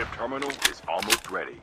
Ship terminal is almost ready.